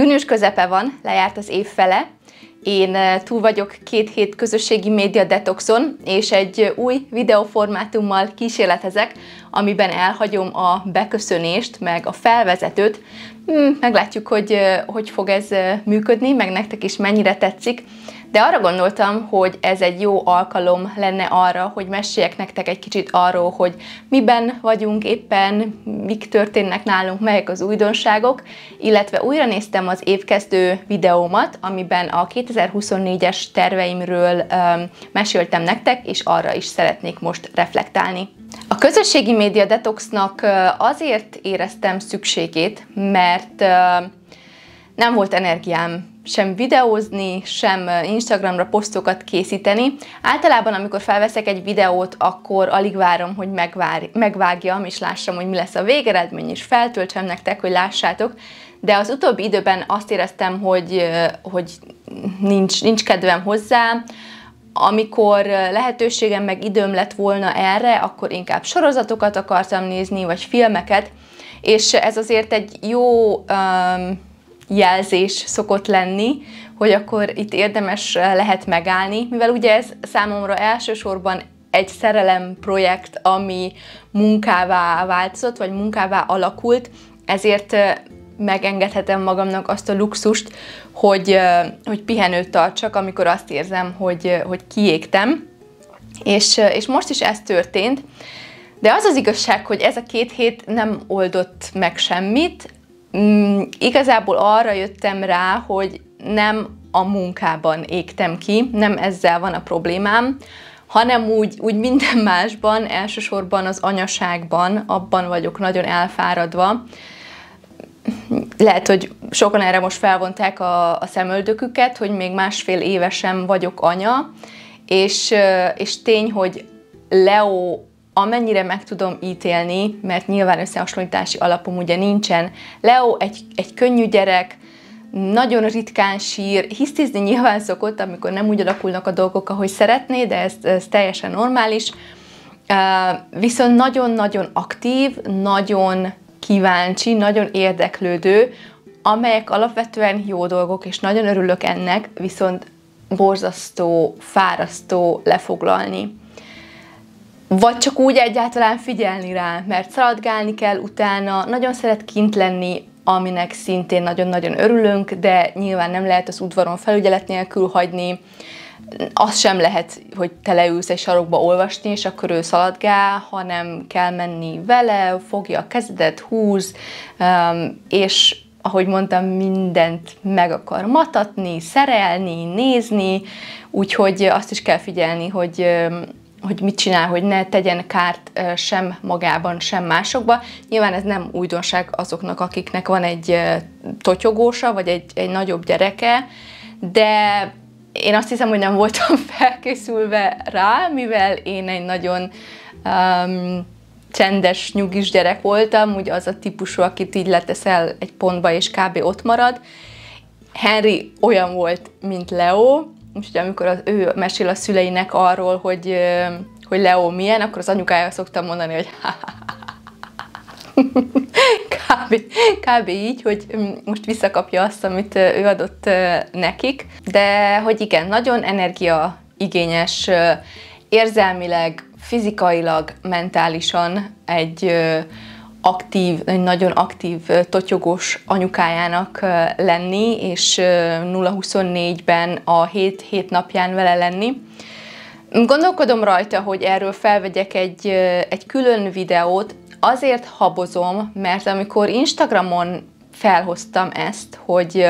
Június közepe van, lejárt az év fele, én túl vagyok két hét közösségi média detoxon, és egy új videóformátummal kísérletezek, amiben elhagyom a beköszönést, meg a felvezetőt. Hmm, meglátjuk, hogy hogy fog ez működni, meg nektek is mennyire tetszik. De arra gondoltam, hogy ez egy jó alkalom lenne arra, hogy meséljek nektek egy kicsit arról, hogy miben vagyunk éppen, mik történnek nálunk, melyek az újdonságok, illetve újra néztem az évkezdő videómat, amiben a 2024-es terveimről um, meséltem nektek, és arra is szeretnék most reflektálni. Közösségi média detoxnak azért éreztem szükségét, mert nem volt energiám sem videózni, sem Instagramra posztokat készíteni. Általában, amikor felveszek egy videót, akkor alig várom, hogy megvár, megvágjam, és lássam, hogy mi lesz a végeredmény, és feltöltsem nektek, hogy lássátok. De az utóbbi időben azt éreztem, hogy, hogy nincs, nincs kedvem hozzá, amikor lehetőségem meg időm lett volna erre, akkor inkább sorozatokat akartam nézni, vagy filmeket, és ez azért egy jó um, jelzés szokott lenni, hogy akkor itt érdemes lehet megállni, mivel ugye ez számomra elsősorban egy szerelem projekt, ami munkává változott, vagy munkává alakult, ezért megengedhetem magamnak azt a luxust, hogy, hogy pihenőt tartsak, amikor azt érzem, hogy, hogy kiégtem. És, és most is ez történt. De az az igazság, hogy ez a két hét nem oldott meg semmit, Mm, igazából arra jöttem rá, hogy nem a munkában égtem ki, nem ezzel van a problémám, hanem úgy, úgy minden másban, elsősorban az anyaságban, abban vagyok nagyon elfáradva. Lehet, hogy sokan erre most felvonták a, a szemöldöküket, hogy még másfél évesen vagyok anya, és, és tény, hogy Leo amennyire meg tudom ítélni, mert nyilván összehasonlítási alapom ugye nincsen. Leo egy, egy könnyű gyerek, nagyon ritkán sír, hisztizni nyilván szokott, amikor nem úgy alakulnak a dolgok, ahogy szeretné, de ez, ez teljesen normális. Viszont nagyon-nagyon aktív, nagyon kíváncsi, nagyon érdeklődő, amelyek alapvetően jó dolgok, és nagyon örülök ennek, viszont borzasztó, fárasztó lefoglalni. Vagy csak úgy egyáltalán figyelni rá, mert szaladgálni kell utána, nagyon szeret kint lenni, aminek szintén nagyon-nagyon örülünk, de nyilván nem lehet az udvaron felügyelet nélkül hagyni, az sem lehet, hogy te leülsz egy sarokba olvasni, és akkor ő szaladgál, hanem kell menni vele, fogja a kezedet, húz, um, és ahogy mondtam, mindent meg akar matatni, szerelni, nézni, úgyhogy azt is kell figyelni, hogy um, hogy mit csinál, hogy ne tegyen kárt sem magában, sem másokba. Nyilván ez nem újdonság azoknak, akiknek van egy totyogósa, vagy egy, egy nagyobb gyereke, de én azt hiszem, hogy nem voltam felkészülve rá, mivel én egy nagyon um, csendes, nyugis gyerek voltam, úgy az a típusú, akit így leteszel egy pontba, és kb. ott marad. Henry olyan volt, mint Leo, Úgyhogy amikor az, ő mesél a szüleinek arról, hogy, hogy Leo milyen, akkor az anyukája szoktam mondani, hogy kb, kb. így, hogy most visszakapja azt, amit ő adott nekik. De hogy igen, nagyon energiaigényes, érzelmileg, fizikailag, mentálisan egy aktív, nagyon aktív, totyogós anyukájának lenni, és 0-24-ben a 7 hét napján vele lenni. Gondolkodom rajta, hogy erről felvegyek egy, egy külön videót, azért habozom, mert amikor Instagramon felhoztam ezt, hogy,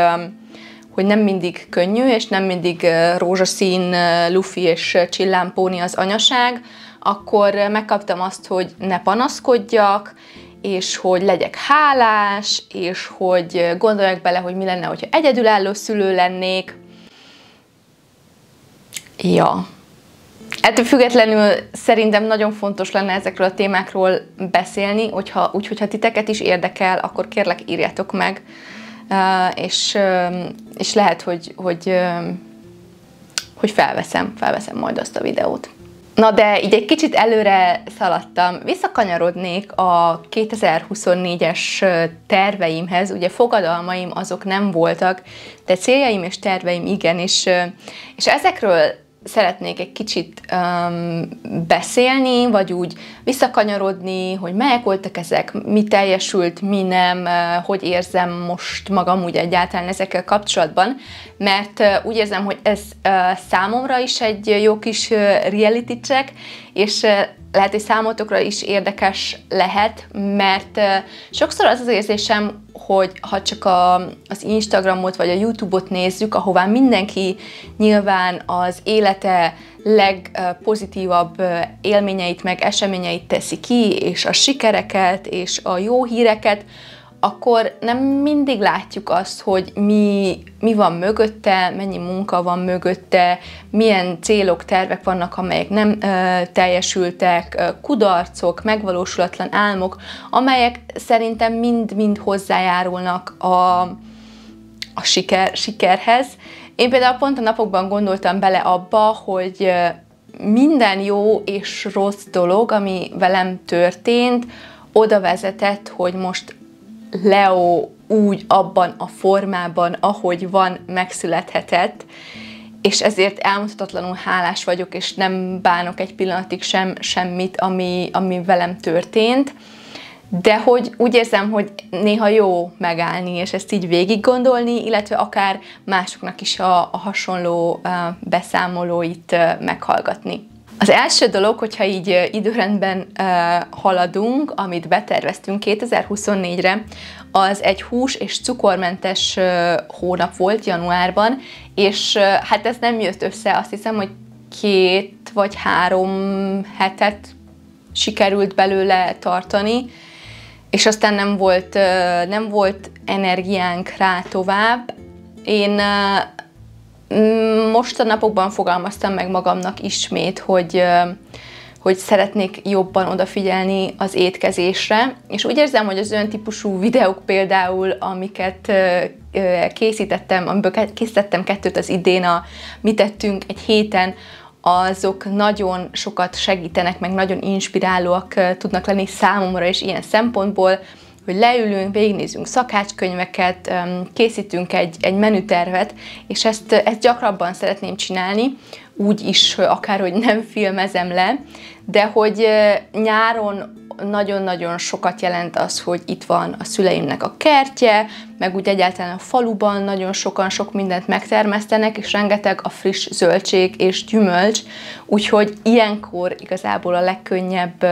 hogy nem mindig könnyű, és nem mindig rózsaszín, lufi és csillámpóni az anyaság, akkor megkaptam azt, hogy ne panaszkodjak, és hogy legyek hálás, és hogy gondoljak bele, hogy mi lenne, hogyha egyedülálló szülő lennék. Ja. Ettől függetlenül szerintem nagyon fontos lenne ezekről a témákról beszélni, hogyha, úgy, hogyha titeket is érdekel, akkor kérlek írjátok meg, és, és lehet, hogy, hogy, hogy felveszem, felveszem majd azt a videót. Na de így egy kicsit előre szaladtam, visszakanyarodnék a 2024-es terveimhez, ugye fogadalmaim azok nem voltak, de céljaim és terveim igen, és, és ezekről szeretnék egy kicsit um, beszélni, vagy úgy visszakanyarodni, hogy melyek voltak ezek, mi teljesült, mi nem, uh, hogy érzem most magam úgy egyáltalán ezekkel kapcsolatban, mert uh, úgy érzem, hogy ez uh, számomra is egy jó kis uh, reality check, és uh, lehet, hogy számotokra is érdekes lehet, mert sokszor az az érzésem, hogy ha csak a, az Instagramot vagy a YouTube-ot nézzük, ahová mindenki nyilván az élete legpozitívabb élményeit meg eseményeit teszi ki, és a sikereket, és a jó híreket, akkor nem mindig látjuk azt, hogy mi, mi van mögötte, mennyi munka van mögötte, milyen célok, tervek vannak, amelyek nem ö, teljesültek, kudarcok, megvalósulatlan álmok, amelyek szerintem mind-mind hozzájárulnak a, a siker, sikerhez. Én például pont a napokban gondoltam bele abba, hogy minden jó és rossz dolog, ami velem történt, oda vezetett, hogy most Leo úgy abban a formában, ahogy van, megszülethetett, és ezért elmondhatatlanul hálás vagyok, és nem bánok egy pillanatig sem semmit, ami, ami velem történt, de hogy úgy érzem, hogy néha jó megállni, és ezt így végig gondolni, illetve akár másoknak is a, a hasonló uh, beszámolóit meghallgatni. Az első dolog, hogyha így időrendben haladunk, amit beterveztünk 2024-re, az egy hús és cukormentes hónap volt januárban, és hát ez nem jött össze, azt hiszem, hogy két vagy három hetet sikerült belőle tartani, és aztán nem volt, nem volt energiánk rá tovább. Én most a napokban fogalmaztam meg magamnak ismét, hogy, hogy szeretnék jobban odafigyelni az étkezésre, és úgy érzem, hogy az olyan típusú videók például, amiket készítettem, amiből készítettem kettőt az idén, a mit tettünk egy héten, azok nagyon sokat segítenek, meg nagyon inspirálóak tudnak lenni számomra is ilyen szempontból, hogy leülünk, végignézünk szakácskönyveket, készítünk egy, egy menütervet, és ezt, ezt gyakrabban szeretném csinálni, úgy is, akár, hogy nem filmezem le, de hogy nyáron nagyon-nagyon sokat jelent az, hogy itt van a szüleimnek a kertje, meg úgy egyáltalán a faluban nagyon sokan sok mindent megtermesztenek, és rengeteg a friss zöldség és gyümölcs, úgyhogy ilyenkor igazából a legkönnyebb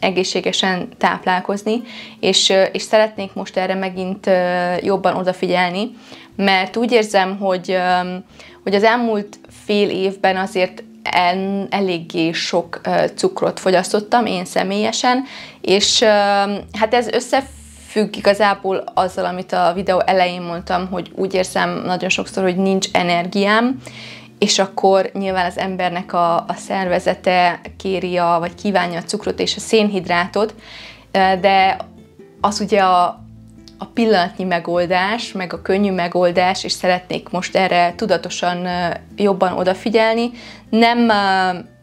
egészségesen táplálkozni, és, és szeretnék most erre megint jobban odafigyelni, mert úgy érzem, hogy, hogy az elmúlt fél évben azért en, eléggé sok cukrot fogyasztottam én személyesen, és hát ez összefügg igazából azzal, amit a videó elején mondtam, hogy úgy érzem nagyon sokszor, hogy nincs energiám, és akkor nyilván az embernek a, a szervezete kéri a, vagy kívánja a cukrot és a szénhidrátot, de az ugye a, a pillanatnyi megoldás, meg a könnyű megoldás, és szeretnék most erre tudatosan jobban odafigyelni. Nem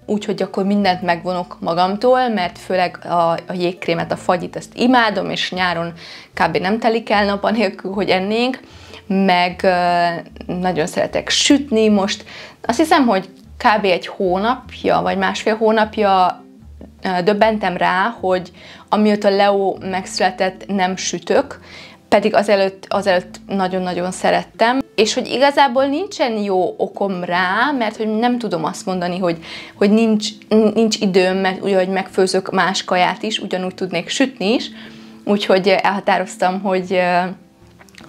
úgy, hogy akkor mindent megvonok magamtól, mert főleg a, a jégkrémet, a fagyit, ezt imádom, és nyáron kb. nem telik el nap anélkül, hogy ennénk, meg nagyon szeretek sütni most. Azt hiszem, hogy kb. egy hónapja, vagy másfél hónapja döbbentem rá, hogy amióta Leo megszületett, nem sütök, pedig azelőtt, azelőtt nagyon-nagyon szerettem, és hogy igazából nincsen jó okom rá, mert hogy nem tudom azt mondani, hogy, hogy nincs, nincs időm, mert úgy, hogy megfőzök más kaját is, ugyanúgy tudnék sütni is, úgyhogy elhatároztam, hogy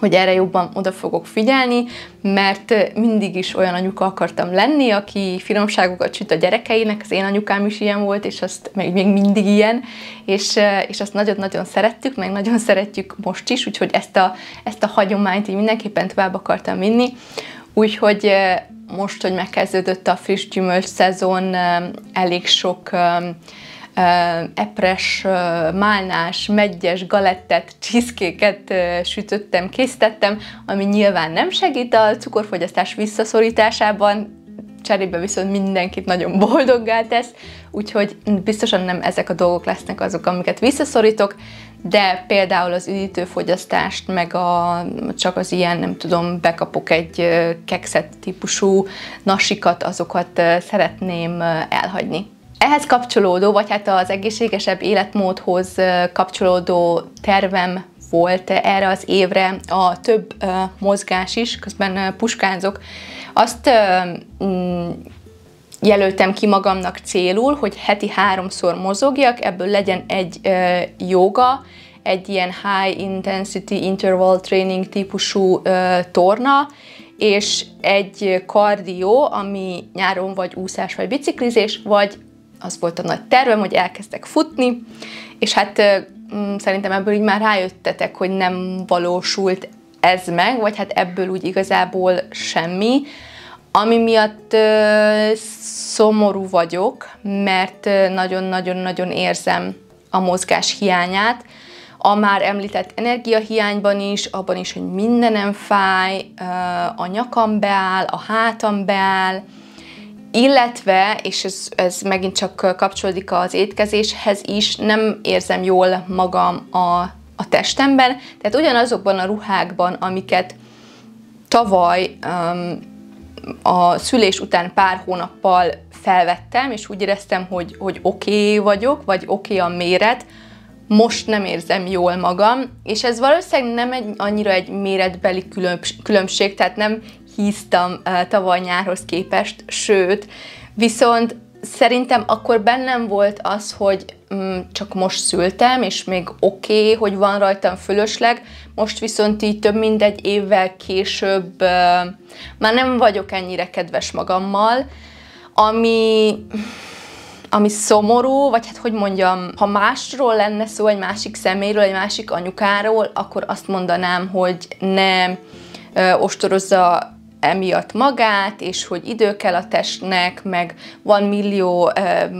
hogy erre jobban oda fogok figyelni, mert mindig is olyan anyuka akartam lenni, aki finomságokat süt a gyerekeinek, az én anyukám is ilyen volt, és azt még, még mindig ilyen, és, és azt nagyon-nagyon szerettük, meg nagyon szeretjük most is, úgyhogy ezt a, ezt a hagyományt így mindenképpen tovább akartam vinni. Úgyhogy most, hogy megkezdődött a friss gyümölcs szezon, elég sok epres, málnás, meggyes, galettet, cheesecake-et sütöttem, készítettem, ami nyilván nem segít a cukorfogyasztás visszaszorításában, cserébe viszont mindenkit nagyon boldoggá tesz, úgyhogy biztosan nem ezek a dolgok lesznek azok, amiket visszaszorítok, de például az üdítőfogyasztást, meg a, csak az ilyen, nem tudom, bekapok egy kekszet típusú nasikat, azokat szeretném elhagyni. Ehhez kapcsolódó, vagy hát az egészségesebb életmódhoz kapcsolódó tervem volt erre az évre a több mozgás is, közben puskázok. Azt mm, jelöltem ki magamnak célul, hogy heti háromszor mozogjak, ebből legyen egy joga, egy ilyen high intensity interval training típusú torna, és egy kardió, ami nyáron vagy úszás, vagy biciklizés, vagy az volt a nagy tervem, hogy elkezdtek futni, és hát mm, szerintem ebből így már rájöttetek, hogy nem valósult ez meg, vagy hát ebből úgy igazából semmi, ami miatt szomorú vagyok, mert nagyon-nagyon-nagyon érzem a mozgás hiányát, a már említett energiahiányban is, abban is, hogy mindenem fáj, a nyakam beáll, a hátam beáll, illetve, és ez, ez megint csak kapcsolódik az étkezéshez is, nem érzem jól magam a, a testemben, tehát ugyanazokban a ruhákban, amiket tavaly um, a szülés után pár hónappal felvettem, és úgy éreztem, hogy, hogy oké okay vagyok, vagy oké okay a méret, most nem érzem jól magam, és ez valószínűleg nem egy, annyira egy méretbeli különbség, tehát nem híztam uh, tavaly nyárhoz képest, sőt, viszont szerintem akkor bennem volt az, hogy mm, csak most szültem, és még oké, okay, hogy van rajtam fölösleg, most viszont így több mint egy évvel később uh, már nem vagyok ennyire kedves magammal, ami ami szomorú, vagy hát hogy mondjam, ha másról lenne szó, egy másik szeméről, egy másik anyukáról, akkor azt mondanám, hogy ne ö, ostorozza emiatt magát, és hogy idő kell a testnek, meg van millió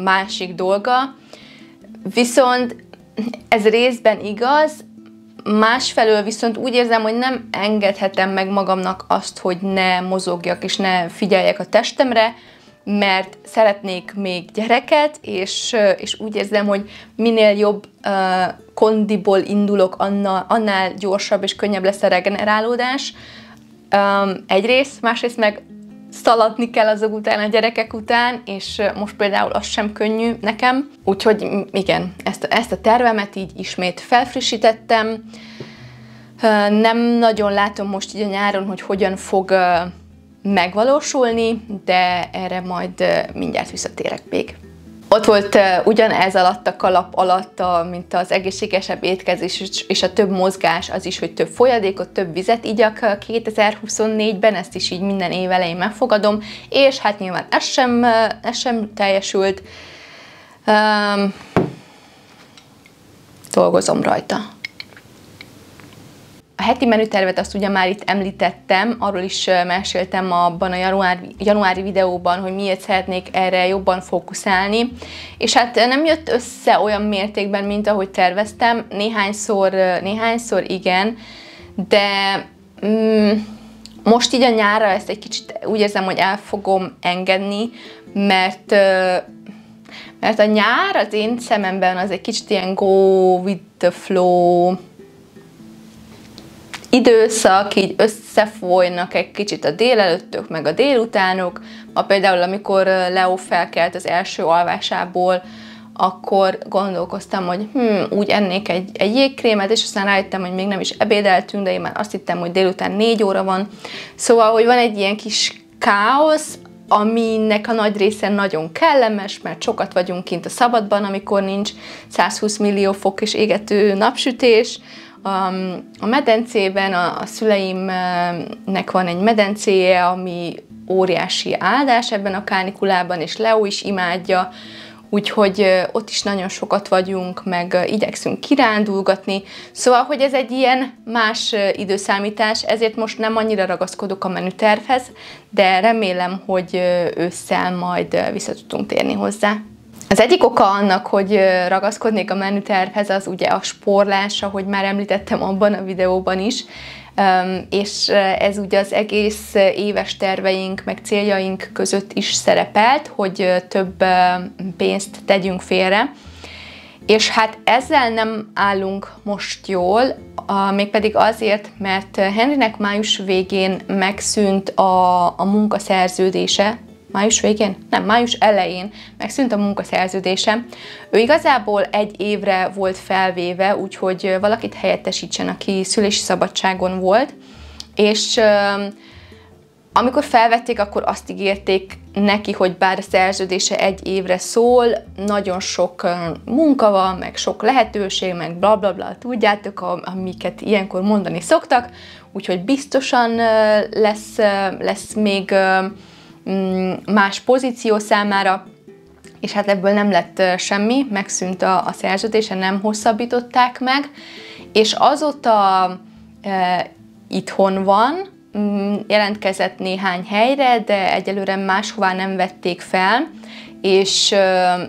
másik dolga. Viszont ez részben igaz, másfelől viszont úgy érzem, hogy nem engedhetem meg magamnak azt, hogy ne mozogjak és ne figyeljek a testemre, mert szeretnék még gyereket, és, és úgy érzem, hogy minél jobb uh, kondiból indulok, annál, annál gyorsabb és könnyebb lesz a regenerálódás. Um, egyrészt, másrészt meg szaladni kell azok után, a gyerekek után, és most például az sem könnyű nekem. Úgyhogy igen, ezt, ezt a tervemet így ismét felfrissítettem. Nem nagyon látom most így a nyáron, hogy hogyan fog megvalósulni, de erre majd mindjárt visszatérek még. Ott volt ugyanez alatt a kalap alatt, a, mint az egészségesebb étkezés és a több mozgás, az is, hogy több folyadékot, több vizet igyak 2024-ben, ezt is így minden év elején megfogadom, és hát nyilván ez sem, ez sem teljesült. Um, dolgozom rajta. A heti menütervet azt ugye már itt említettem, arról is meséltem abban a januári, januári videóban, hogy miért szeretnék erre jobban fókuszálni, és hát nem jött össze olyan mértékben, mint ahogy terveztem, néhányszor, néhányszor igen, de mm, most így a nyára ezt egy kicsit úgy érzem, hogy el fogom engedni, mert mert a nyár az én szememben az egy kicsit ilyen go with the flow, időszak, így összefolynak egy kicsit a délelőttök, meg a délutánok. Ma például, amikor Leo felkelt az első alvásából, akkor gondolkoztam, hogy hm, úgy ennék egy, egy jégkrémet, és aztán rájöttem, hogy még nem is ebédeltünk, de én már azt hittem, hogy délután négy óra van. Szóval, hogy van egy ilyen kis káosz, aminek a nagy része nagyon kellemes, mert sokat vagyunk kint a szabadban, amikor nincs 120 millió fok és égető napsütés, a medencében a, a szüleimnek van egy medencéje, ami óriási áldás ebben a kánikulában, és Leo is imádja, úgyhogy ott is nagyon sokat vagyunk, meg igyekszünk kirándulgatni, szóval, hogy ez egy ilyen más időszámítás, ezért most nem annyira ragaszkodok a menütervhez, de remélem, hogy ősszel majd vissza tudunk térni hozzá. Az egyik oka annak, hogy ragaszkodnék a menütervhez, az ugye a sporlás, ahogy már említettem abban a videóban is. és ez ugye az egész éves terveink, meg céljaink között is szerepelt, hogy több pénzt tegyünk félre, és hát ezzel nem állunk most jól, mégpedig azért, mert Henrynek május végén megszűnt a, a munkaszerződése, május végén? Nem, május elején megszűnt a munkaszerződése. Ő igazából egy évre volt felvéve, úgyhogy valakit helyettesítsen, aki szülési szabadságon volt, és amikor felvették, akkor azt ígérték neki, hogy bár a szerződése egy évre szól, nagyon sok munka van, meg sok lehetőség, meg bla bla bla, tudjátok, amiket ilyenkor mondani szoktak, úgyhogy biztosan lesz, lesz még más pozíció számára, és hát ebből nem lett semmi, megszűnt a, a szerződése, nem hosszabbították meg, és azóta e, itthon van, Mm, jelentkezett néhány helyre, de egyelőre máshová nem vették fel, és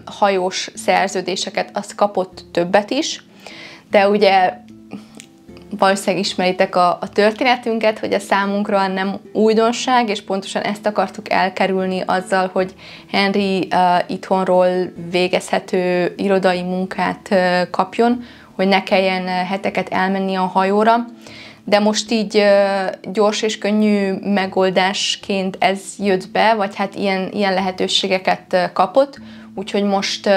hajós szerződéseket azt kapott többet is, de ugye valószínűleg ismeritek a, a történetünket, hogy a számunkra nem újdonság, és pontosan ezt akartuk elkerülni azzal, hogy Henry uh, itthonról végezhető irodai munkát uh, kapjon, hogy ne kelljen heteket elmenni a hajóra. De most így gyors és könnyű megoldásként ez jött be, vagy hát ilyen, ilyen lehetőségeket kapott, úgyhogy most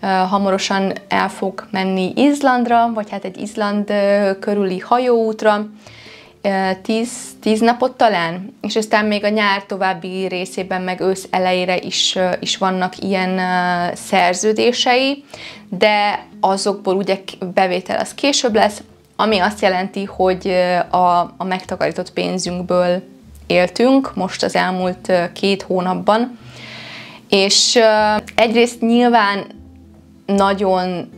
hamarosan el fog menni Izlandra, vagy hát egy Izland körüli hajóútra, tíz, tíz napot talán, és aztán még a nyár további részében, meg ősz elejére is, is vannak ilyen szerződései, de azokból ugye bevétel az később lesz, ami azt jelenti, hogy a, a megtakarított pénzünkből éltünk most az elmúlt két hónapban, és egyrészt nyilván nagyon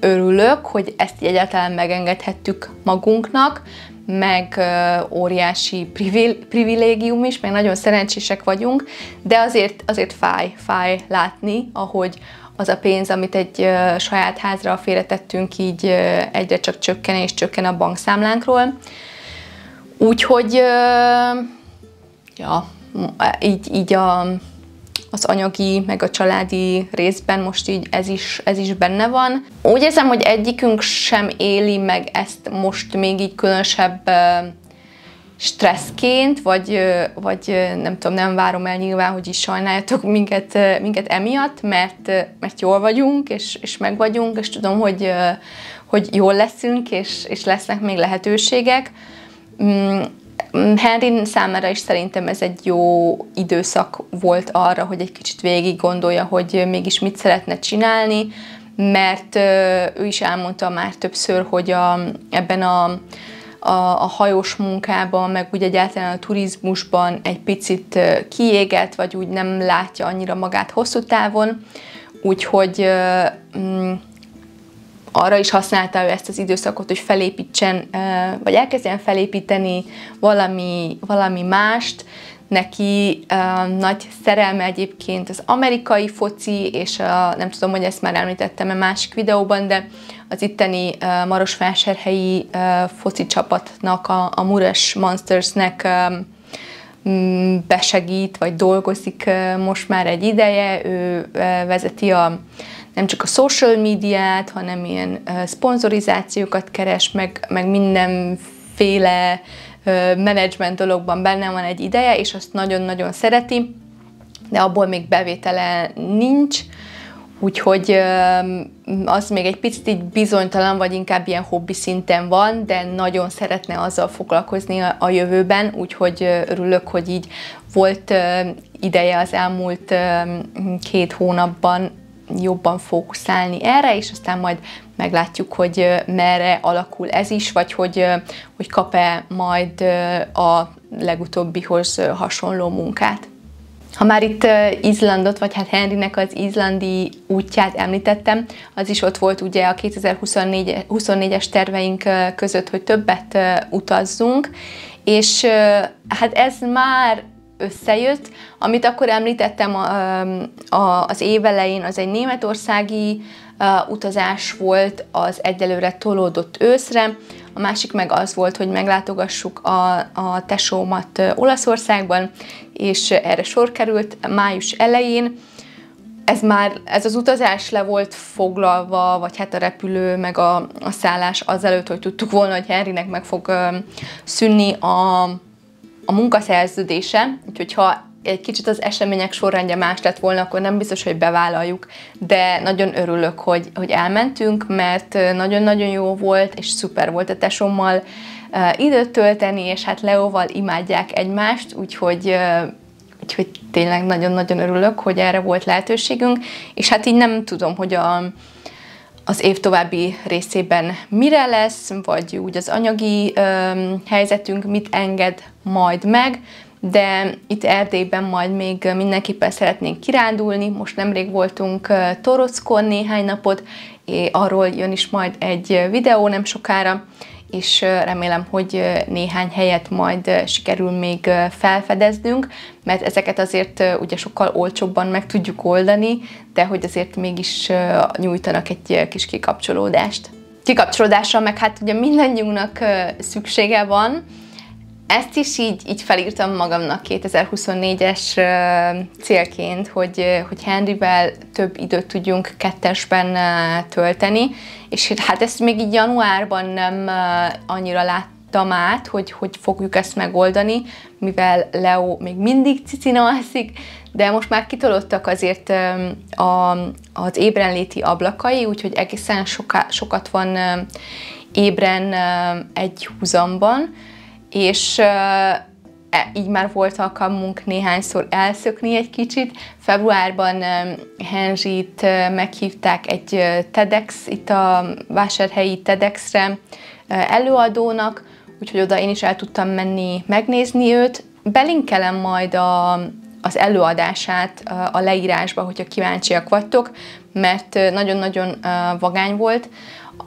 örülök, hogy ezt egyáltalán megengedhettük magunknak, meg óriási privilégium is, meg nagyon szerencsések vagyunk, de azért, azért fáj, fáj látni, ahogy az a pénz, amit egy saját házra félretettünk, így egyre csak csökken és csökken a bankszámlánkról. Úgyhogy ja, így, így a, az anyagi, meg a családi részben most így ez is, ez is benne van. Úgy érzem, hogy egyikünk sem éli meg ezt most még így különösebb stresszként, vagy, vagy nem tudom, nem várom el nyilván, hogy is sajnáljatok minket, minket emiatt, mert, mert jól vagyunk, és, és meg vagyunk, és tudom, hogy, hogy jól leszünk, és, és lesznek még lehetőségek. Mm, Henry számára is szerintem ez egy jó időszak volt arra, hogy egy kicsit végig gondolja, hogy mégis mit szeretne csinálni, mert ő is elmondta már többször, hogy a, ebben a a, a hajós munkában, meg úgy egyáltalán a turizmusban egy picit kiégett, vagy úgy nem látja annyira magát hosszú távon, úgyhogy mm, arra is használta ő ezt az időszakot, hogy felépítsen, vagy elkezdjen felépíteni valami, valami mást. Neki nagy szerelme egyébként az amerikai foci, és a, nem tudom, hogy ezt már említettem a másik videóban, de az itteni Marosvásárhelyi foci csapatnak, a, a Muras Monstersnek um, besegít, vagy dolgozik most már egy ideje. Ő vezeti a nem csak a social médiát, hanem ilyen szponzorizációkat keres, meg, meg mindenféle menedzsment dologban benne van egy ideje, és azt nagyon-nagyon szereti, de abból még bevétele nincs, Úgyhogy az még egy picit így bizonytalan, vagy inkább ilyen hobbi szinten van, de nagyon szeretne azzal foglalkozni a jövőben, úgyhogy örülök, hogy így volt ideje az elmúlt két hónapban jobban fókuszálni erre, és aztán majd meglátjuk, hogy merre alakul ez is, vagy hogy, hogy kap-e majd a legutóbbihoz hasonló munkát. Ha már itt Izlandot, vagy hát Henrynek az izlandi útját említettem, az is ott volt ugye a 2024-es terveink között, hogy többet utazzunk, és hát ez már összejött. Amit akkor említettem az évelején, az egy németországi utazás volt, az egyelőre tolódott őszre, a másik meg az volt, hogy meglátogassuk a, a tesómat Olaszországban, és erre sor került május elején. Ez már, ez az utazás le volt foglalva, vagy hát a repülő, meg a, a szállás azelőtt, hogy tudtuk volna, hogy Henrynek meg fog szűnni a, a munkaszerződése, úgyhogy ha egy kicsit az események sorrendje más lett volna, akkor nem biztos, hogy bevállaljuk, de nagyon örülök, hogy, hogy elmentünk, mert nagyon-nagyon jó volt, és szuper volt a tesommal időt tölteni, és hát Leóval imádják egymást, úgyhogy úgyhogy tényleg nagyon-nagyon örülök, hogy erre volt lehetőségünk, és hát így nem tudom, hogy a, az év további részében mire lesz, vagy úgy az anyagi ö, helyzetünk mit enged majd meg, de itt Erdélyben majd még mindenképpen szeretnénk kirándulni. Most nemrég voltunk Torockon néhány napot, és arról jön is majd egy videó nem sokára, és remélem, hogy néhány helyet majd sikerül még felfedeznünk, mert ezeket azért ugye sokkal olcsóbban meg tudjuk oldani, de hogy azért mégis nyújtanak egy kis kikapcsolódást. Kikapcsolódásra meg hát ugye mindannyiunknak szüksége van, ezt is így, így felírtam magamnak 2024-es célként, hogy, hogy Henryvel több időt tudjunk kettesben tölteni, és hát ezt még így januárban nem annyira láttam át, hogy hogy fogjuk ezt megoldani, mivel Leo még mindig cicina alszik, de most már kitolottak azért a, az ébrenléti ablakai, úgyhogy egészen soka, sokat van ébren egy húzamban, és e, így már volt alkalmunk néhányszor elszökni egy kicsit. Februárban Henryt meghívták egy TEDx, itt a vásárhelyi TEDx-re előadónak, úgyhogy oda én is el tudtam menni megnézni őt. Belinkelem majd a, az előadását a leírásba, hogyha kíváncsiak vagytok, mert nagyon-nagyon vagány volt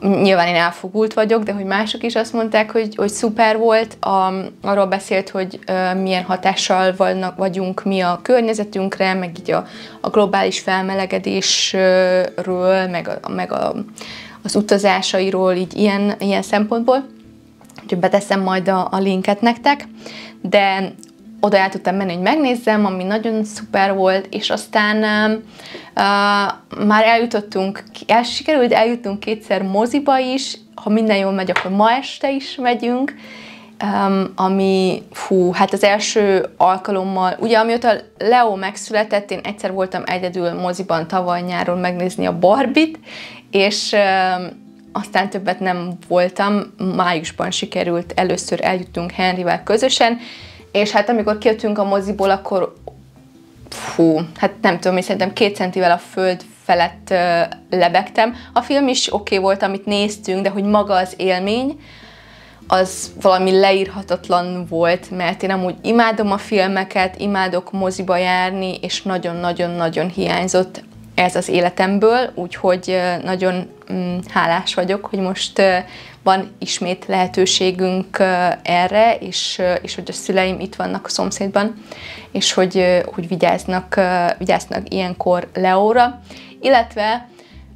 nyilván én elfogult vagyok, de hogy mások is azt mondták, hogy, hogy szuper volt, a, arról beszélt, hogy uh, milyen hatással vannak, vagyunk mi a környezetünkre, meg így a, a globális felmelegedésről, meg, a, meg a, az utazásairól, így ilyen, ilyen szempontból. Úgyhogy beteszem majd a, a linket nektek, de oda el tudtam menni, hogy megnézzem, ami nagyon szuper volt, és aztán uh, már eljutottunk, el, sikerült eljutnunk kétszer moziba is, ha minden jól megy, akkor ma este is megyünk, um, ami, fú, hát az első alkalommal, ugye amióta Leo megszületett, én egyszer voltam egyedül moziban tavaly nyáron megnézni a Barbit, és um, aztán többet nem voltam, májusban sikerült először eljuttunk Henryvel közösen, és hát amikor kijöttünk a moziból, akkor fú, hát nem tudom, én szerintem két centivel a föld felett ö, lebegtem. A film is oké okay volt, amit néztünk, de hogy maga az élmény, az valami leírhatatlan volt, mert én amúgy imádom a filmeket, imádok moziba járni, és nagyon-nagyon-nagyon hiányzott ez az életemből, úgyhogy nagyon mm, hálás vagyok, hogy most van ismét lehetőségünk erre, és, és hogy a szüleim itt vannak a szomszédban, és hogy, hogy vigyáznak, vigyáznak ilyenkor Leóra, illetve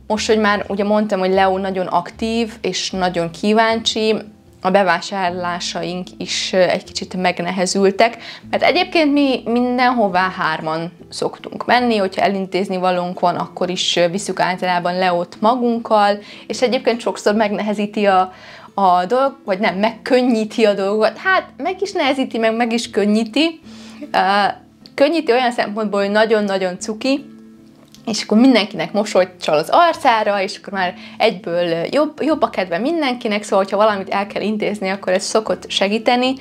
most, hogy már ugye mondtam, hogy Leo nagyon aktív és nagyon kíváncsi, a bevásárlásaink is egy kicsit megnehezültek, mert egyébként mi mindenhová hárman szoktunk menni, hogyha elintézni valónk van, akkor is viszük általában Leót magunkkal, és egyébként sokszor megnehezíti a, a dolg, vagy nem, megkönnyíti a dolgot. Hát meg is nehezíti, meg meg is könnyíti. Uh, könnyíti olyan szempontból, hogy nagyon-nagyon cuki, és akkor mindenkinek mosolyt csal az arcára, és akkor már egyből jobb, jobb a kedve mindenkinek, szóval, hogyha valamit el kell intézni, akkor ez szokott segíteni,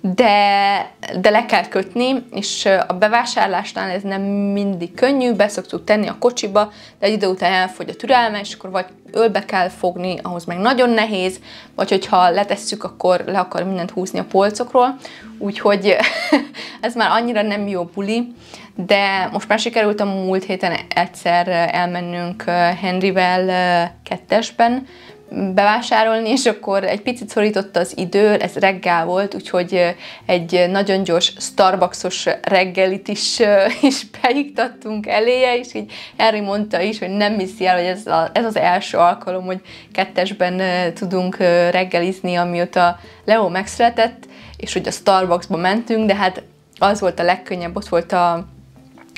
de, de le kell kötni, és a bevásárlásnál ez nem mindig könnyű, be szoktuk tenni a kocsiba, de egy idő után elfogy a türelme, és akkor vagy ölbe kell fogni, ahhoz meg nagyon nehéz, vagy hogyha letesszük, akkor le akar mindent húzni a polcokról, úgyhogy ez már annyira nem jó buli, de most már sikerült a múlt héten egyszer elmennünk Henryvel kettesben, bevásárolni, és akkor egy picit szorította az idő, ez reggel volt, úgyhogy egy nagyon gyors Starbucksos reggelit is, is beiktattunk eléje, és így Harry mondta is, hogy nem hiszi el, hogy ez, a, ez az első alkalom, hogy kettesben tudunk reggelizni, amióta Leo megszületett, és hogy a Starbucksba mentünk, de hát az volt a legkönnyebb, ott volt a,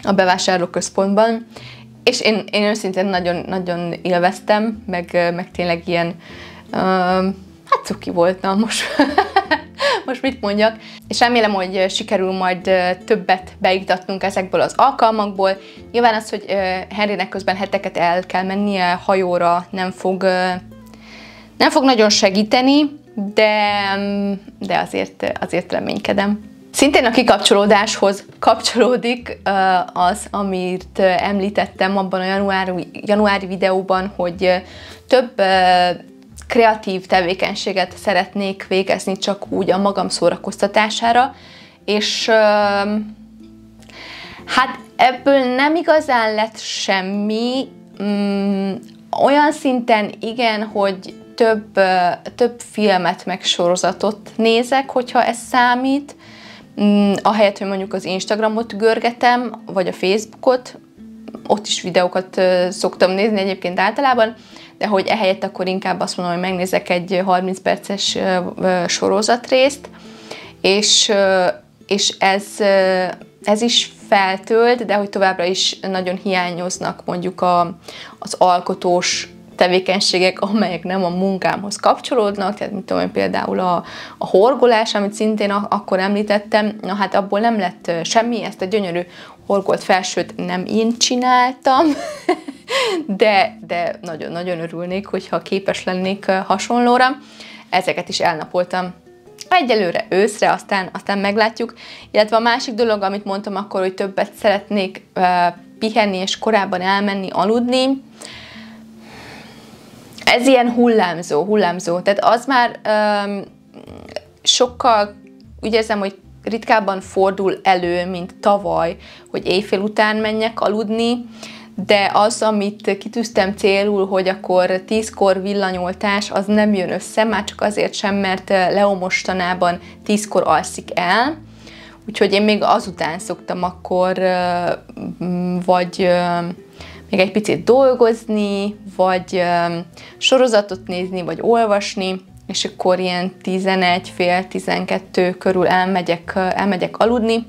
a bevásárlóközpontban, és én, én őszintén nagyon, nagyon élveztem, meg, meg tényleg ilyen, uh, hát cuki volt, na most, most mit mondjak. És remélem, hogy sikerül majd többet beiktatnunk ezekből az alkalmakból. Nyilván az, hogy Henrynek közben heteket el kell mennie hajóra, nem fog, nem fog nagyon segíteni, de, de azért, azért reménykedem. Szintén a kikapcsolódáshoz kapcsolódik az, amit említettem abban a januári, januári videóban, hogy több kreatív tevékenységet szeretnék végezni csak úgy a magam szórakoztatására, és hát ebből nem igazán lett semmi, mm, olyan szinten igen, hogy több, több filmet meg sorozatot nézek, hogyha ez számít, ahelyett, hogy mondjuk az Instagramot görgetem, vagy a Facebookot, ott is videókat szoktam nézni egyébként általában, de hogy ehelyett akkor inkább azt mondom, hogy megnézek egy 30 perces sorozatrészt, és, és ez, ez is feltölt, de hogy továbbra is nagyon hiányoznak mondjuk a, az alkotós tevékenységek, amelyek nem a munkámhoz kapcsolódnak, tehát mint tudom, például a, a horgolás, amit szintén akkor említettem, na hát abból nem lett semmi, ezt a gyönyörű horgolt felsőt nem én csináltam, de, de nagyon-nagyon örülnék, hogyha képes lennék hasonlóra. Ezeket is elnapoltam egyelőre őszre, aztán, aztán meglátjuk. Illetve a másik dolog, amit mondtam akkor, hogy többet szeretnék uh, pihenni és korábban elmenni, aludni, ez ilyen hullámzó, hullámzó. Tehát az már um, sokkal, úgy érzem, hogy ritkábban fordul elő, mint tavaly, hogy éjfél után menjek aludni, de az, amit kitűztem célul, hogy akkor tízkor villanyoltás, az nem jön össze, már csak azért sem, mert Leo mostanában tízkor alszik el, úgyhogy én még azután szoktam akkor vagy még egy picit dolgozni, vagy sorozatot nézni, vagy olvasni, és akkor ilyen 11 fél 12 körül elmegyek, elmegyek aludni.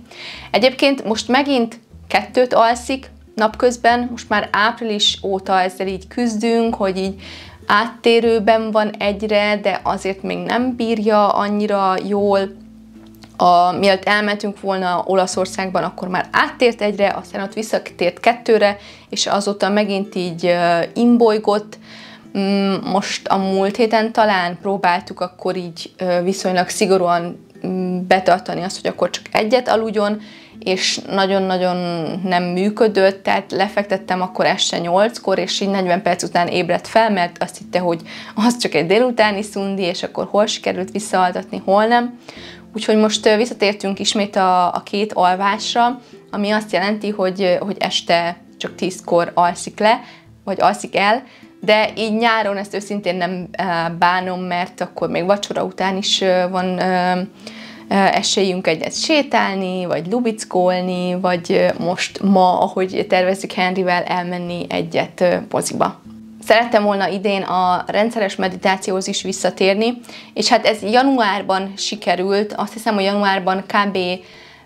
Egyébként most megint kettőt alszik napközben, most már április óta ezzel így küzdünk, hogy így áttérőben van egyre, de azért még nem bírja annyira jól a, mielőtt elmentünk volna Olaszországban, akkor már áttért egyre, aztán ott visszatért kettőre, és azóta megint így uh, imbolygott. Mm, most a múlt héten talán próbáltuk akkor így uh, viszonylag szigorúan um, betartani azt, hogy akkor csak egyet aludjon, és nagyon-nagyon nem működött, tehát lefektettem akkor este 8-kor, és így 40 perc után ébredt fel, mert azt hitte, hogy az csak egy délutáni szundi, és akkor hol sikerült visszaaltatni, hol nem. Úgyhogy most visszatértünk ismét a, a két alvásra, ami azt jelenti, hogy, hogy este csak tízkor alszik le, vagy alszik el, de így nyáron ezt őszintén nem bánom, mert akkor még vacsora után is van esélyünk egyet sétálni, vagy lubickolni, vagy most ma, ahogy tervezzük Henryvel, elmenni egyet poziba. Szerettem volna idén a rendszeres meditációhoz is visszatérni, és hát ez januárban sikerült, azt hiszem, hogy januárban kb.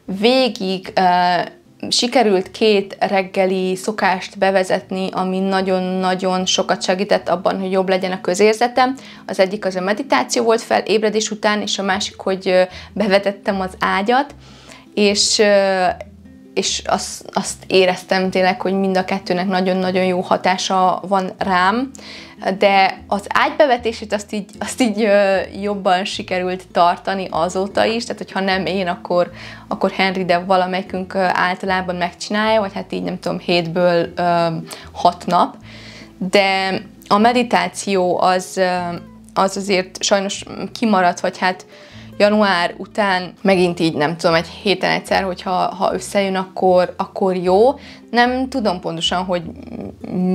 végig uh, sikerült két reggeli szokást bevezetni, ami nagyon-nagyon sokat segített abban, hogy jobb legyen a közérzetem. Az egyik az a meditáció volt fel ébredés után, és a másik, hogy bevetettem az ágyat, és és azt, azt éreztem tényleg, hogy mind a kettőnek nagyon-nagyon jó hatása van rám, de az ágybevetését azt így, azt így jobban sikerült tartani azóta is, tehát hogyha nem én, akkor, akkor Henry, de valamelyikünk általában megcsinálja, vagy hát így nem tudom, hétből hat nap, de a meditáció az, az azért sajnos kimaradt, vagy hát január után megint így nem tudom, egy héten egyszer, hogyha ha összejön, akkor, akkor jó. Nem tudom pontosan, hogy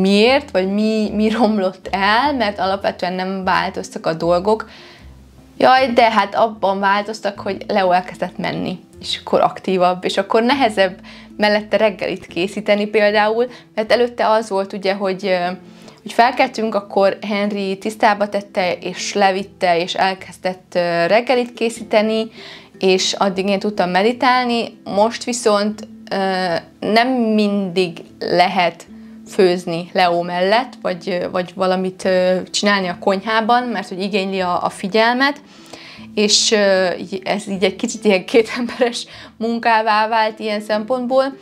miért, vagy mi, mi romlott el, mert alapvetően nem változtak a dolgok. Jaj, de hát abban változtak, hogy Leo elkezdett menni, és akkor aktívabb, és akkor nehezebb mellette reggelit készíteni például, mert előtte az volt ugye, hogy hogy felkeltünk, akkor Henry tisztába tette, és levitte, és elkezdett reggelit készíteni, és addig én tudtam meditálni. Most viszont nem mindig lehet főzni Leo mellett, vagy, vagy valamit csinálni a konyhában, mert hogy igényli a, a figyelmet, és ez így egy kicsit ilyen kétemberes munkává vált ilyen szempontból,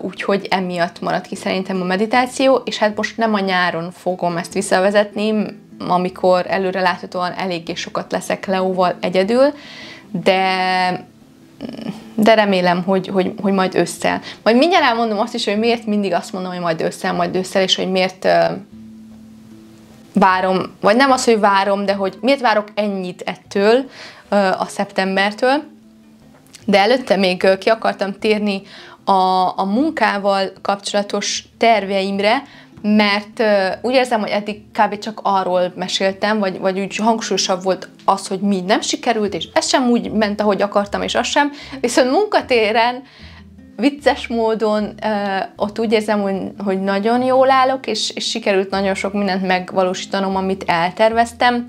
úgyhogy emiatt maradt ki szerintem a meditáció, és hát most nem a nyáron fogom ezt visszavezetni, amikor előre láthatóan eléggé sokat leszek Leóval egyedül, de de remélem, hogy, hogy, hogy majd ősszel. Majd mindjárt elmondom azt is, hogy miért mindig azt mondom, hogy majd ősszel, majd ősszel, és hogy miért uh, várom, vagy nem az, hogy várom, de hogy miért várok ennyit ettől uh, a szeptembertől. De előtte még ki akartam térni a, a munkával kapcsolatos terveimre, mert uh, úgy érzem, hogy eddig kb. csak arról meséltem, vagy, vagy úgy hangsúlyosabb volt az, hogy mi nem sikerült, és ez sem úgy ment, ahogy akartam, és az sem. Viszont munkatéren vicces módon uh, ott úgy érzem, hogy, hogy nagyon jól állok, és, és sikerült nagyon sok mindent megvalósítanom, amit elterveztem.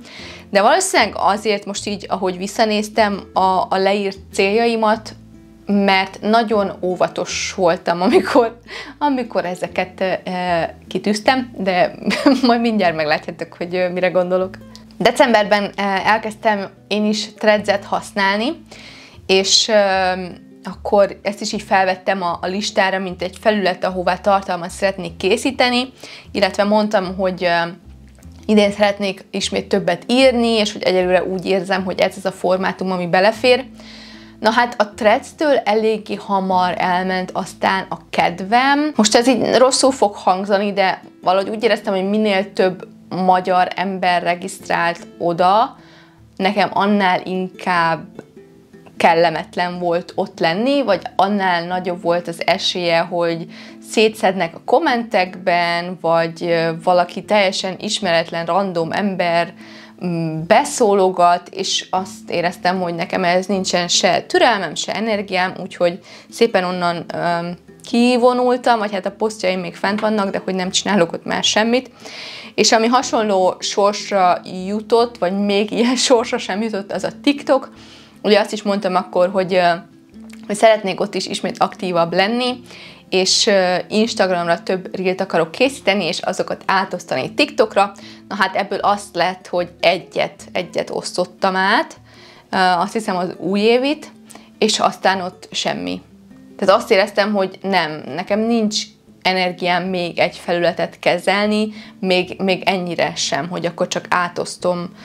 De valószínűleg azért most így, ahogy visszanéztem a, a leírt céljaimat, mert nagyon óvatos voltam, amikor, amikor ezeket e, kitűztem, de majd mindjárt meglátjátok, hogy mire gondolok. Decemberben elkezdtem én is Threads-et használni, és e, akkor ezt is így felvettem a, a listára, mint egy felület, ahová tartalmat szeretnék készíteni, illetve mondtam, hogy e, idén szeretnék ismét többet írni, és hogy egyelőre úgy érzem, hogy ez az a formátum, ami belefér. Na hát a Threads-től eléggé hamar elment aztán a kedvem. Most ez így rosszul fog hangzani, de valahogy úgy éreztem, hogy minél több magyar ember regisztrált oda, nekem annál inkább kellemetlen volt ott lenni, vagy annál nagyobb volt az esélye, hogy szétszednek a kommentekben, vagy valaki teljesen ismeretlen random ember beszólogat, és azt éreztem, hogy nekem ez nincsen se türelmem, se energiám, úgyhogy szépen onnan um, kivonultam, vagy hát a posztjaim még fent vannak, de hogy nem csinálok ott már semmit. És ami hasonló sorsra jutott, vagy még ilyen sorsra sem jutott, az a TikTok. Ugye azt is mondtam akkor, hogy, hogy szeretnék ott is ismét aktívabb lenni, és Instagramra több reelt akarok készíteni, és azokat átosztani TikTokra. Na hát ebből azt lett, hogy egyet, egyet osztottam át, azt hiszem az újévit, és aztán ott semmi. Tehát azt éreztem, hogy nem, nekem nincs energiám még egy felületet kezelni, még, még ennyire sem, hogy akkor csak átosztom,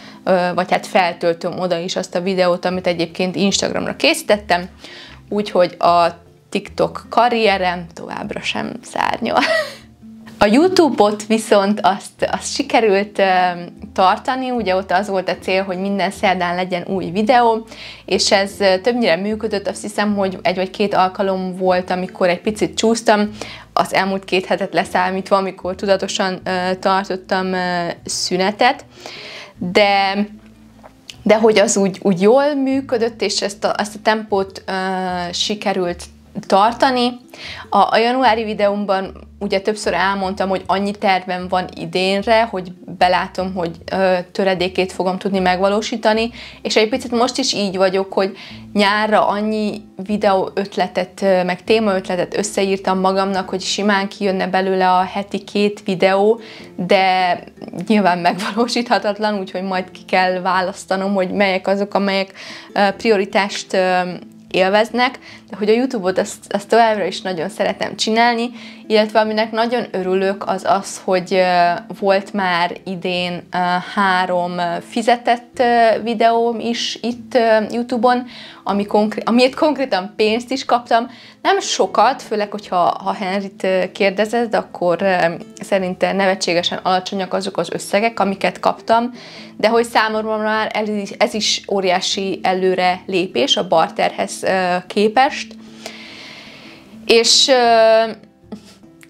vagy hát feltöltöm oda is azt a videót, amit egyébként Instagramra készítettem, úgyhogy a TikTok karrierem továbbra sem szárnyal. A YouTube-ot viszont azt, azt sikerült tartani, ugye ott az volt a cél, hogy minden szerdán legyen új videó, és ez többnyire működött, azt hiszem, hogy egy vagy két alkalom volt, amikor egy picit csúsztam, az elmúlt két hetet leszámítva, amikor tudatosan tartottam szünetet, de de hogy az úgy, úgy jól működött, és ezt a, ezt a tempót uh, sikerült tartani. A, a januári videómban ugye többször elmondtam, hogy annyi tervem van idénre, hogy belátom, hogy ö, töredékét fogom tudni megvalósítani, és egy picit most is így vagyok, hogy nyárra annyi videó ötletet, meg téma ötletet összeírtam magamnak, hogy simán kijönne belőle a heti két videó, de nyilván megvalósíthatatlan, úgyhogy majd ki kell választanom, hogy melyek azok, amelyek prioritást élveznek, hogy a YouTube-ot azt, azt továbbra is nagyon szeretem csinálni, illetve aminek nagyon örülök az az, hogy volt már idén három fizetett videóm is itt YouTube-on, ami konkrét, amiért konkrétan pénzt is kaptam. Nem sokat, főleg, hogyha ha Henrit kérdezed, akkor szerintem nevetségesen alacsonyak azok az összegek, amiket kaptam, de hogy számomra már ez is, ez is óriási előre lépés a barterhez képest. És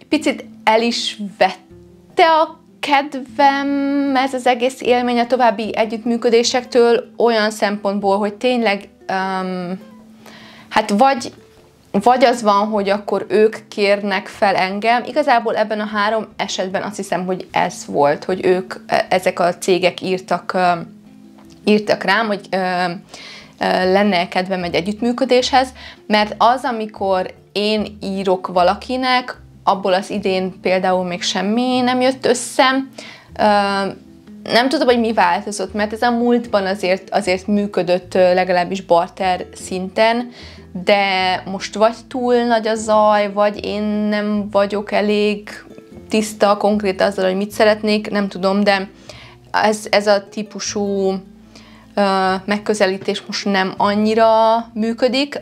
picit el is vette a kedvem ez az egész élmény a további együttműködésektől olyan szempontból, hogy tényleg um, hát vagy vagy az van, hogy akkor ők kérnek fel engem. Igazából ebben a három esetben azt hiszem, hogy ez volt, hogy ők, e, ezek a cégek írtak, írtak rám, hogy lenne kedvem egy együttműködéshez, mert az, amikor én írok valakinek, abból az idén például még semmi nem jött össze. Nem tudom, hogy mi változott, mert ez a múltban azért, azért működött legalábbis barter szinten, de most vagy túl nagy a zaj, vagy én nem vagyok elég tiszta konkrét azzal, hogy mit szeretnék, nem tudom, de ez, ez a típusú megközelítés most nem annyira működik.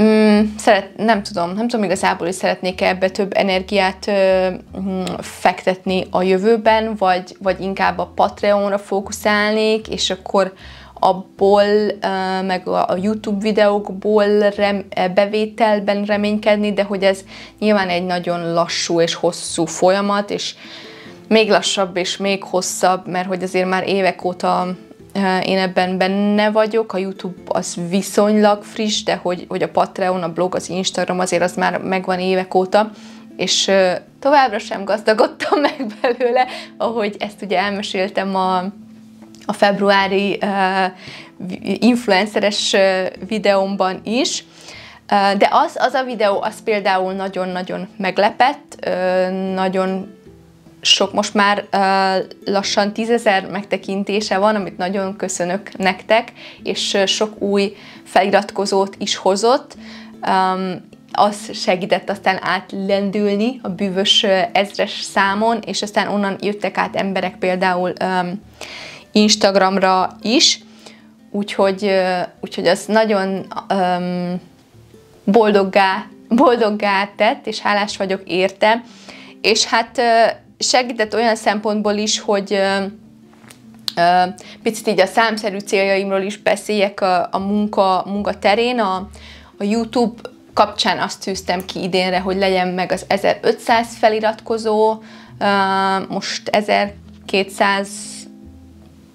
Mm, szeret, nem tudom, nem tudom igazából, hogy szeretnék ebbe több energiát mm, fektetni a jövőben, vagy, vagy inkább a Patreonra fókuszálnék, és akkor abból, meg a, a YouTube videókból rem, e, bevételben reménykedni, de hogy ez nyilván egy nagyon lassú és hosszú folyamat, és még lassabb és még hosszabb, mert hogy azért már évek óta én ebben benne vagyok, a YouTube az viszonylag friss, de hogy, hogy a Patreon, a blog, az Instagram azért az már megvan évek óta, és továbbra sem gazdagodtam meg belőle, ahogy ezt ugye elmeséltem a, a februári uh, influenceres videómban is, de az, az a videó, az például nagyon-nagyon meglepett, nagyon sok, most már uh, lassan tízezer megtekintése van, amit nagyon köszönök nektek, és sok új feliratkozót is hozott. Um, az segített aztán átlendülni a bűvös ezres számon, és aztán onnan jöttek át emberek például um, Instagramra is, úgyhogy, uh, úgyhogy az nagyon um, boldoggá, boldoggá tett, és hálás vagyok érte, és hát segített olyan szempontból is, hogy picit így a számszerű céljaimról is beszéljek a, a munka, munka terén. A, a YouTube kapcsán azt tűztem ki idénre, hogy legyen meg az 1500 feliratkozó, most 1200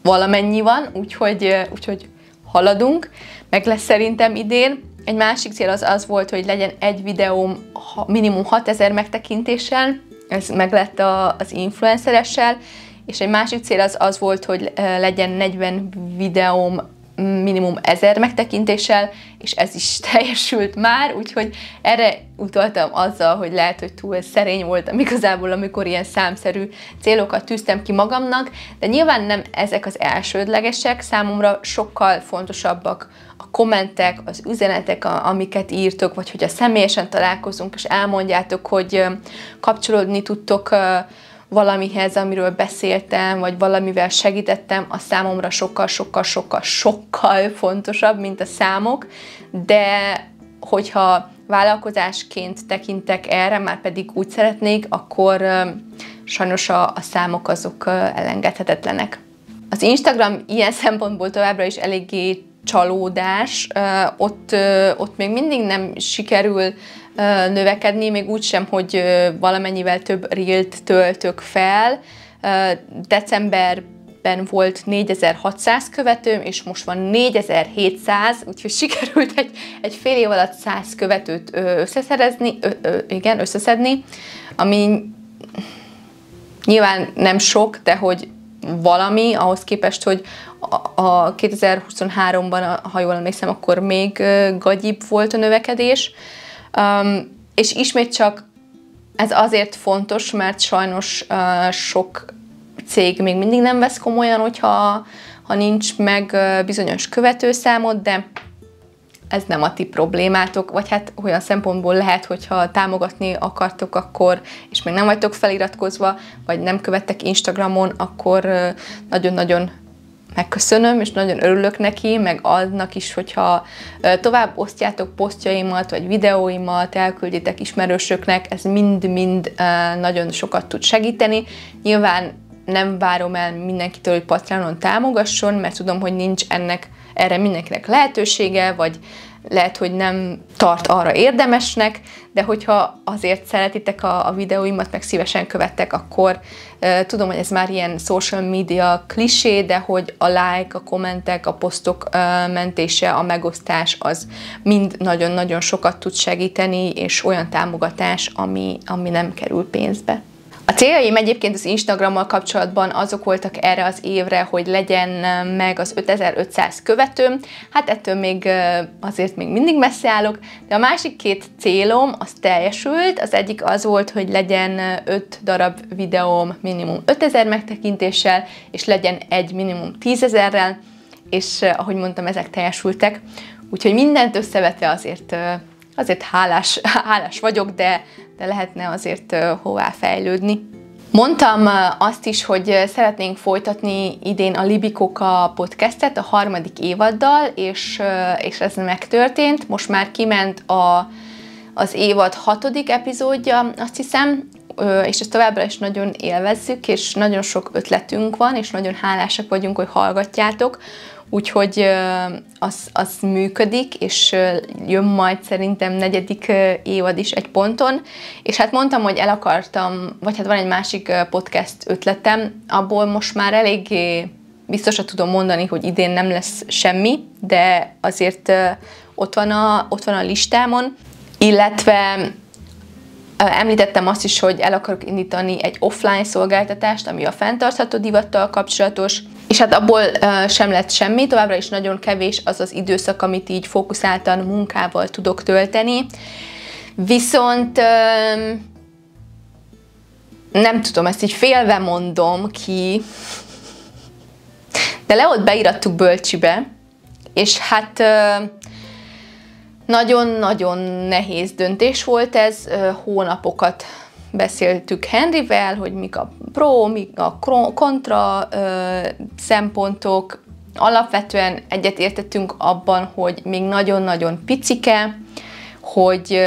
valamennyi van, úgyhogy, úgyhogy haladunk, meg lesz szerintem idén. Egy másik cél az az volt, hogy legyen egy videóm minimum 6000 megtekintéssel, ez meg lett a, az influenceressel, és egy másik cél az az volt, hogy legyen 40 videóm minimum 1000 megtekintéssel, és ez is teljesült már, úgyhogy erre utaltam azzal, hogy lehet, hogy túl szerény voltam igazából, amikor ilyen számszerű célokat tűztem ki magamnak, de nyilván nem ezek az elsődlegesek, számomra sokkal fontosabbak kommentek, az üzenetek, amiket írtok, vagy hogy a személyesen találkozunk, és elmondjátok, hogy kapcsolódni tudtok valamihez, amiről beszéltem, vagy valamivel segítettem, a számomra sokkal, sokkal, sokkal, sokkal fontosabb, mint a számok, de hogyha vállalkozásként tekintek erre, már pedig úgy szeretnék, akkor sajnos a, a számok azok elengedhetetlenek. Az Instagram ilyen szempontból továbbra is eléggé csalódás, ott, ott még mindig nem sikerül növekedni, még úgy sem, hogy valamennyivel több reelt töltök fel. Decemberben volt 4600 követőm, és most van 4700, úgyhogy sikerült egy, egy fél év alatt 100 követőt összeszerezni, ö, ö, igen, összeszedni, ami nyilván nem sok, de hogy valami, ahhoz képest, hogy a 2023-ban, ha jól emlékszem, akkor még gagyibb volt a növekedés. És ismét csak ez azért fontos, mert sajnos sok cég még mindig nem vesz komolyan, hogyha ha nincs meg bizonyos követőszámot, de ez nem a ti problémátok, vagy hát olyan szempontból lehet, hogyha támogatni akartok, akkor, és még nem vagytok feliratkozva, vagy nem követtek Instagramon, akkor nagyon-nagyon megköszönöm, és nagyon örülök neki, meg annak is, hogyha tovább osztjátok posztjaimat, vagy videóimat, elkülditek ismerősöknek, ez mind-mind nagyon sokat tud segíteni. Nyilván nem várom el mindenkitől, hogy Patreonon támogasson, mert tudom, hogy nincs ennek erre mindenkinek lehetősége, vagy lehet, hogy nem tart arra érdemesnek, de hogyha azért szeretitek a, a videóimat, meg szívesen követtek, akkor uh, tudom, hogy ez már ilyen social media klisé, de hogy a like, a kommentek, a posztok uh, mentése, a megosztás az mind nagyon-nagyon sokat tud segíteni, és olyan támogatás, ami, ami nem kerül pénzbe. A céljaim egyébként az Instagrammal kapcsolatban azok voltak erre az évre, hogy legyen meg az 5500 követőm. Hát ettől még azért még mindig messze állok, de a másik két célom az teljesült. Az egyik az volt, hogy legyen 5 darab videóm minimum 5000 megtekintéssel, és legyen egy minimum 10.000-rel, és ahogy mondtam, ezek teljesültek. Úgyhogy mindent összevetve azért azért hálás, hálás vagyok, de, de lehetne azért hová fejlődni. Mondtam azt is, hogy szeretnénk folytatni idén a Libikoka podcastet a harmadik évaddal, és, és ez megtörtént. Most már kiment a, az évad hatodik epizódja, azt hiszem, és ezt továbbra is nagyon élvezzük, és nagyon sok ötletünk van, és nagyon hálásak vagyunk, hogy hallgatjátok. Úgyhogy az, az működik, és jön majd szerintem negyedik évad is egy ponton. És hát mondtam, hogy el akartam, vagy hát van egy másik podcast ötletem, abból most már eléggé biztosra tudom mondani, hogy idén nem lesz semmi, de azért ott van a, ott van a listámon, illetve Említettem azt is, hogy el akarok indítani egy offline szolgáltatást, ami a fenntartható divattal kapcsolatos, és hát abból sem lett semmi, továbbra is nagyon kevés az az időszak, amit így fókuszáltan munkával tudok tölteni. Viszont nem tudom, ezt így félve mondom ki, de le ott beirattuk bölcsibe, és hát nagyon-nagyon nehéz döntés volt ez, hónapokat beszéltük Henryvel, hogy mik a pro, mik a kontra szempontok. Alapvetően egyetértettünk abban, hogy még nagyon-nagyon picike, hogy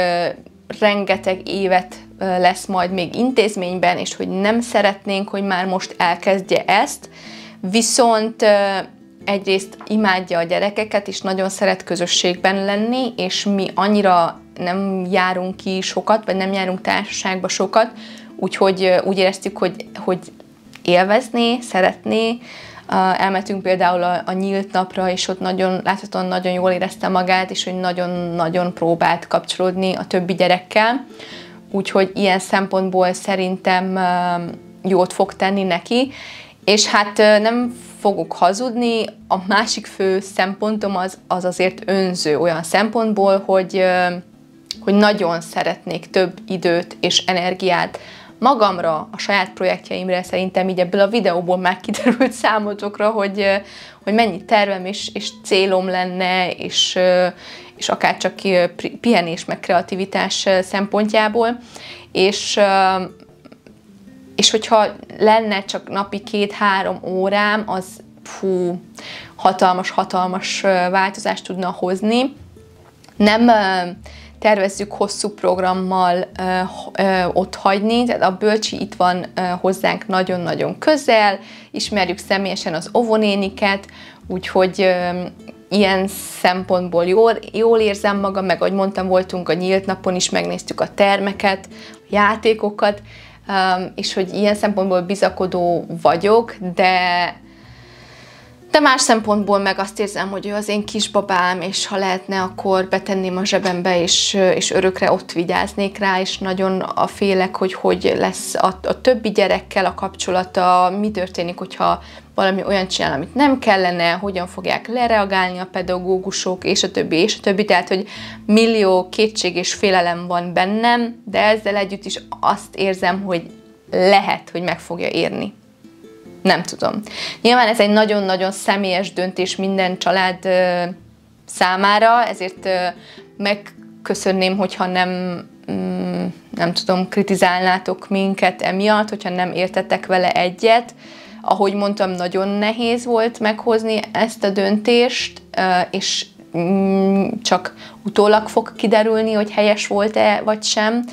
rengeteg évet lesz majd még intézményben, és hogy nem szeretnénk, hogy már most elkezdje ezt, viszont egyrészt imádja a gyerekeket, és nagyon szeret közösségben lenni, és mi annyira nem járunk ki sokat, vagy nem járunk társaságba sokat, úgyhogy úgy éreztük, hogy, hogy élvezni, szeretné. Elmentünk például a, a nyílt napra, és ott nagyon, láthatóan nagyon jól érezte magát, és hogy nagyon-nagyon próbált kapcsolódni a többi gyerekkel. Úgyhogy ilyen szempontból szerintem jót fog tenni neki, és hát nem fogok hazudni, a másik fő szempontom az, az azért önző olyan szempontból, hogy, hogy nagyon szeretnék több időt és energiát magamra, a saját projektjeimre, szerintem így ebből a videóból már kiderült számotokra, hogy, hogy mennyi tervem és, és célom lenne, és, és akár csak pihenés meg kreativitás szempontjából. És és hogyha lenne csak napi két-három órám, az fú, hatalmas, hatalmas változást tudna hozni. Nem tervezzük hosszú programmal ö, ö, ott hagyni, tehát a bölcsi itt van ö, hozzánk nagyon-nagyon közel, ismerjük személyesen az ovonéniket, úgyhogy ö, ilyen szempontból jól, jól érzem magam, meg ahogy mondtam, voltunk a nyílt napon is, megnéztük a termeket, a játékokat, és hogy ilyen szempontból bizakodó vagyok, de de más szempontból meg azt érzem, hogy ő az én kisbabám, és ha lehetne, akkor betenném a zsebembe, és, és örökre ott vigyáznék rá, és nagyon a félek, hogy hogy lesz a, a többi gyerekkel a kapcsolata, mi történik, hogyha valami olyan csinál, amit nem kellene, hogyan fogják lereagálni a pedagógusok, és a többi, és a többi. Tehát, hogy millió kétség és félelem van bennem, de ezzel együtt is azt érzem, hogy lehet, hogy meg fogja érni. Nem tudom. Nyilván ez egy nagyon-nagyon személyes döntés minden család számára, ezért megköszönném, hogyha nem, mm, nem tudom, kritizálnátok minket emiatt, hogyha nem értettek vele egyet, Ahogy mondtam, nagyon nehéz volt meghozni ezt a döntést, és mm, csak utólag fog kiderülni, hogy helyes volt-e vagy sem,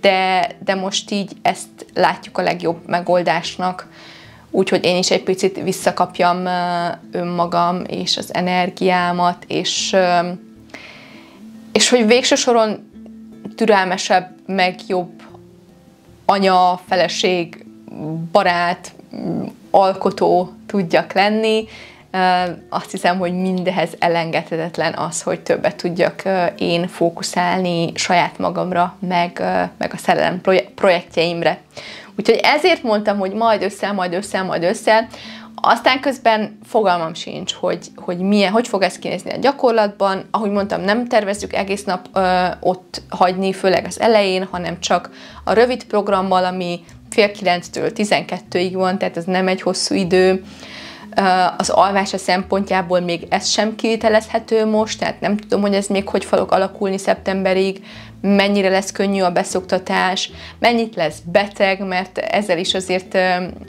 de, de most így ezt látjuk a legjobb megoldásnak, úgyhogy én is egy picit visszakapjam önmagam és az energiámat, és, és hogy végső soron türelmesebb, meg jobb anya, feleség, barát, alkotó tudjak lenni. Azt hiszem, hogy mindehez elengedhetetlen az, hogy többet tudjak én fókuszálni saját magamra, meg, meg a szerelem projektjeimre. Úgyhogy ezért mondtam, hogy majd össze, majd össze, majd össze. Aztán közben fogalmam sincs, hogy, hogy milyen, hogy fog ez kinézni a gyakorlatban. Ahogy mondtam, nem tervezzük egész nap ö, ott hagyni, főleg az elején, hanem csak a rövid programmal, ami fél kilenctől 12-ig van, tehát ez nem egy hosszú idő. Az alvása szempontjából még ez sem kivitelezhető most, tehát nem tudom, hogy ez még hogy fog alakulni szeptemberig, mennyire lesz könnyű a beszoktatás, mennyit lesz beteg, mert ezzel is azért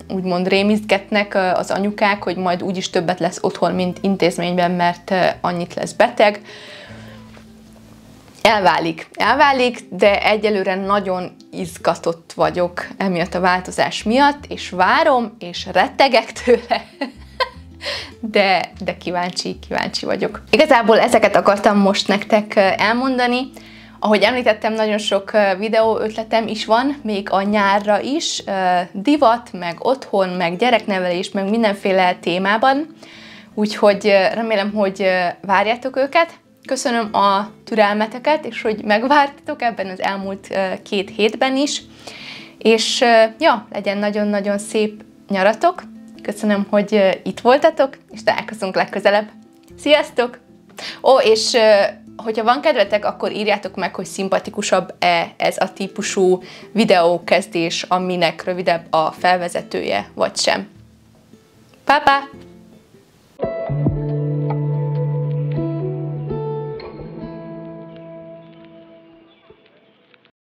úgymond rémizgetnek az anyukák, hogy majd úgyis többet lesz otthon, mint intézményben, mert annyit lesz beteg. Elválik, elválik, de egyelőre nagyon izgatott vagyok emiatt a változás miatt, és várom, és rettegek tőle, de, de kíváncsi, kíváncsi vagyok. Igazából ezeket akartam most nektek elmondani, ahogy említettem, nagyon sok videó ötletem is van, még a nyárra is, divat, meg otthon, meg gyereknevelés, meg mindenféle témában, úgyhogy remélem, hogy várjátok őket. Köszönöm a türelmeteket, és hogy megvártatok ebben az elmúlt két hétben is, és ja, legyen nagyon-nagyon szép nyaratok. Köszönöm, hogy itt voltatok, és találkozunk legközelebb. Sziasztok! Ó, és hogyha van kedvetek, akkor írjátok meg, hogy szimpatikusabb-e ez a típusú videókezdés, aminek rövidebb a felvezetője, vagy sem. Pá, -pá!